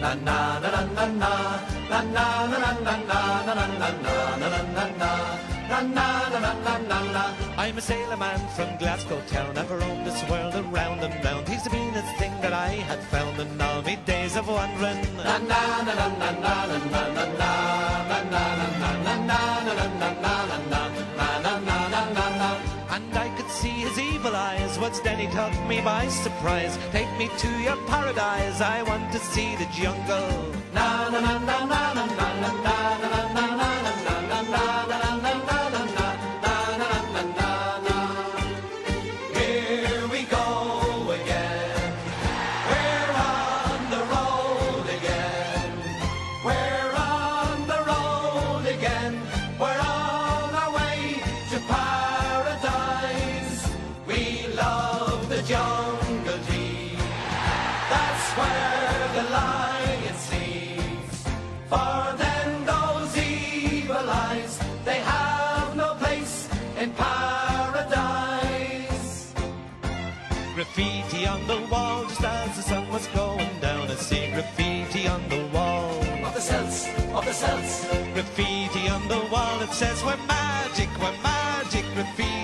na na na na na na na na na na na na na na na na na na na Na, na. I'm a sailor man from Glasgow town. I've roamed this world around and round. He's the meanest thing that I had found in all me days of wandering. Na, na, na, na, na, na, na, na, na, his evil eyes. What's Danny caught me by surprise? Take me to your paradise. I want to see the jungle. Na na na na na na na na. Love the jungle deep. That's where the lion sleeps. For then those evil eyes, they have no place in paradise. Graffiti on the wall just as the sun was going down. I see graffiti on the wall. Of the cells, of the cells. Graffiti on the wall, it says we're magic, we're magic. Graffiti